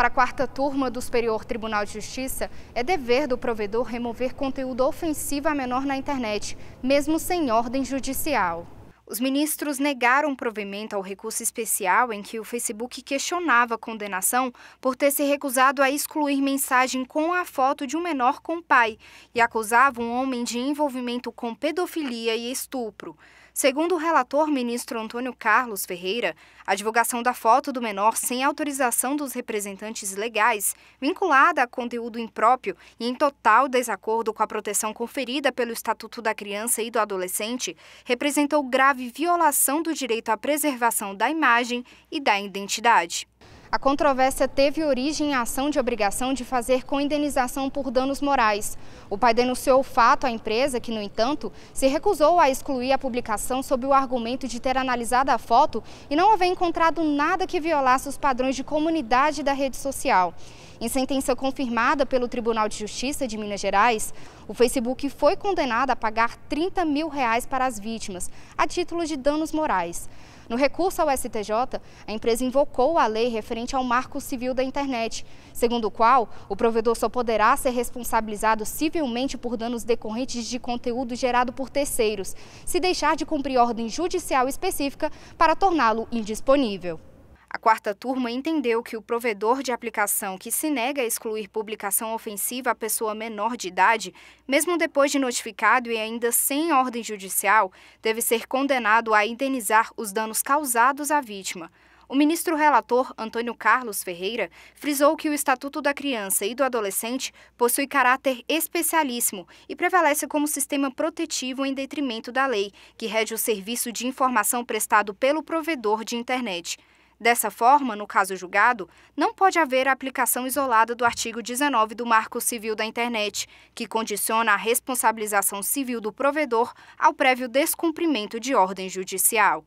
Para a quarta turma do Superior Tribunal de Justiça, é dever do provedor remover conteúdo ofensivo a menor na internet, mesmo sem ordem judicial. Os ministros negaram provimento ao recurso especial em que o Facebook questionava a condenação por ter se recusado a excluir mensagem com a foto de um menor com o pai e acusava um homem de envolvimento com pedofilia e estupro. Segundo o relator ministro Antônio Carlos Ferreira, a divulgação da foto do menor sem autorização dos representantes legais, vinculada a conteúdo impróprio e em total desacordo com a proteção conferida pelo Estatuto da Criança e do Adolescente, representou grave violação do direito à preservação da imagem e da identidade. A controvérsia teve origem em ação de obrigação de fazer com indenização por danos morais. O pai denunciou o fato à empresa, que, no entanto, se recusou a excluir a publicação sob o argumento de ter analisado a foto e não haver encontrado nada que violasse os padrões de comunidade da rede social. Em sentença confirmada pelo Tribunal de Justiça de Minas Gerais, o Facebook foi condenado a pagar 30 mil reais para as vítimas, a título de danos morais. No recurso ao STJ, a empresa invocou a lei referente ao marco civil da internet, segundo o qual o provedor só poderá ser responsabilizado civilmente por danos decorrentes de conteúdo gerado por terceiros, se deixar de cumprir ordem judicial específica para torná-lo indisponível. A quarta turma entendeu que o provedor de aplicação que se nega a excluir publicação ofensiva à pessoa menor de idade, mesmo depois de notificado e ainda sem ordem judicial, deve ser condenado a indenizar os danos causados à vítima. O ministro relator, Antônio Carlos Ferreira, frisou que o Estatuto da Criança e do Adolescente possui caráter especialíssimo e prevalece como sistema protetivo em detrimento da lei, que rege o serviço de informação prestado pelo provedor de internet. Dessa forma, no caso julgado, não pode haver a aplicação isolada do artigo 19 do Marco Civil da Internet, que condiciona a responsabilização civil do provedor ao prévio descumprimento de ordem judicial.